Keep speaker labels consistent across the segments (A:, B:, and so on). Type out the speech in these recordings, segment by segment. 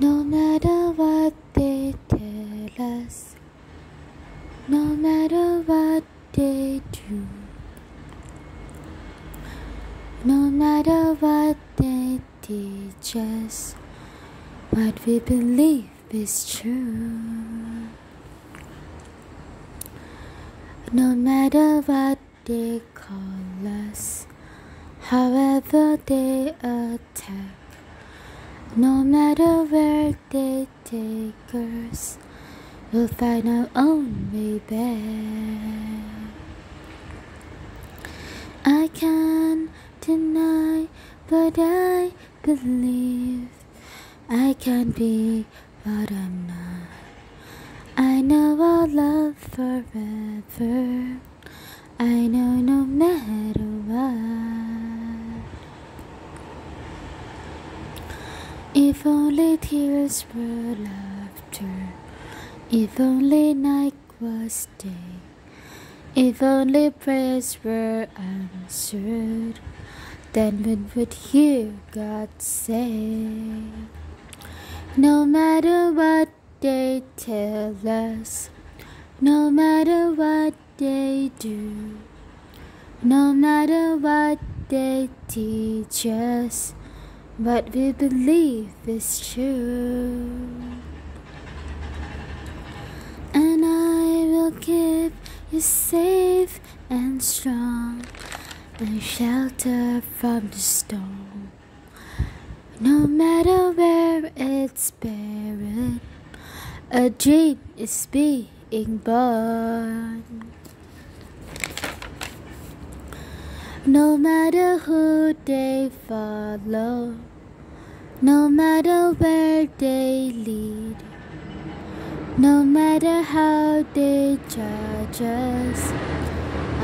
A: No matter what they tell us, no matter what they do, no matter what they teach us, what we believe is true. No matter what they call us, however they attack. No matter where they take us, we'll find our own way back. I can't deny what I believe. I can't be what I'm not. I know I'll love forever. I know no matter If only tears were laughter, if only night was day, if only prayers were answered, then we would hear God say, No matter what they tell us, no matter what they do, no matter what they teach us, what we believe is true. And I will keep you safe and strong and shelter from the storm. No matter where it's buried, a dream is being born. No matter who they follow, no matter where they lead, no matter how they judge us,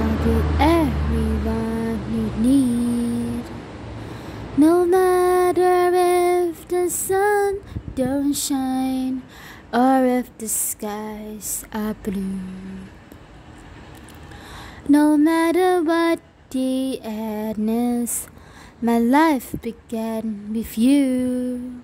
A: I'll be everyone you need. No matter if the sun don't shine or if the skies are blue. No matter what endless. My life began with you.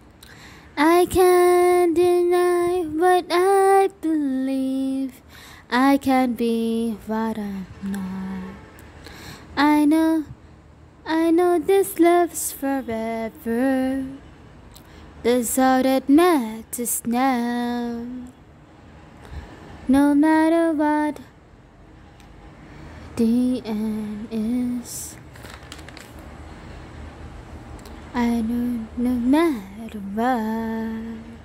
A: I can't deny what I believe. I can't be what I'm not. I know, I know this love's forever. That's all that matters now. No matter what end is. I don't know no matter what.